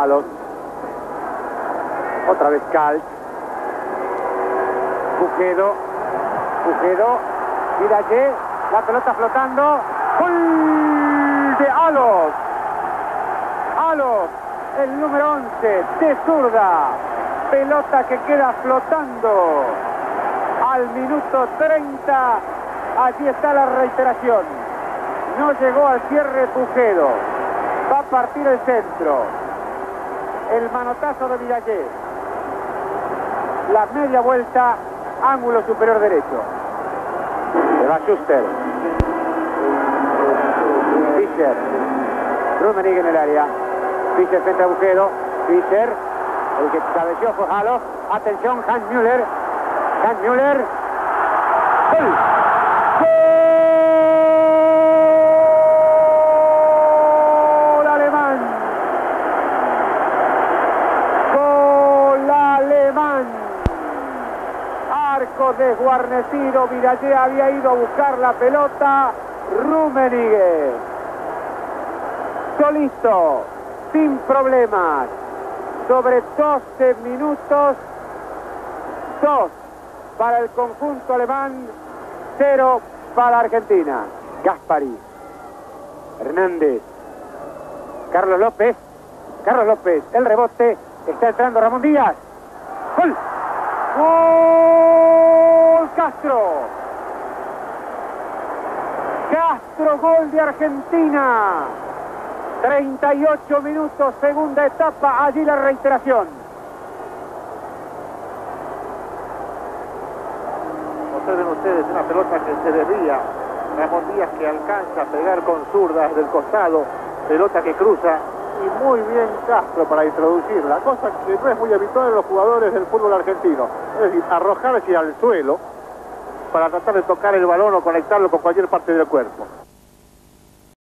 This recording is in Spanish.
Pujalos. Otra vez Cal. Pujedo. Pujedo. Viralle. La pelota flotando. ¡Gol de Alos! Alos, el número 11 de zurda. Pelota que queda flotando al minuto 30. Allí está la reiteración. No llegó al cierre Pujedo. Va a partir el centro. El manotazo de Villallé. La media vuelta, ángulo superior derecho. Se va Schuster. Fischer. Rummenigge en el área. Fischer frente a Pujedo. Fischer. El que cabeció fue. Atención, Hans Müller. Hans Müller. ¡Gol! ¡Gol alemán! ¡Gol alemán! Desguarnecido. Virallé había ido a buscar la pelota. Rummenigge. Solito. Sin problemas. Sobre 12 minutos. Dos para el conjunto alemán, cero para Argentina. Gaspari, Hernández, Carlos López, Carlos López, el rebote, está entrando Ramón Díaz. ¡Gol! ¡Gol Castro! Castro, gol de Argentina. 38 minutos, segunda etapa, allí la reiteración. observen ustedes una pelota que se desvía, Ramón Díaz que alcanza a pegar con zurdas del costado, pelota que cruza y muy bien Castro para introducirla, cosa que no es muy habitual en los jugadores del fútbol argentino, es decir, arrojarse al suelo para tratar de tocar el balón o conectarlo con cualquier parte del cuerpo.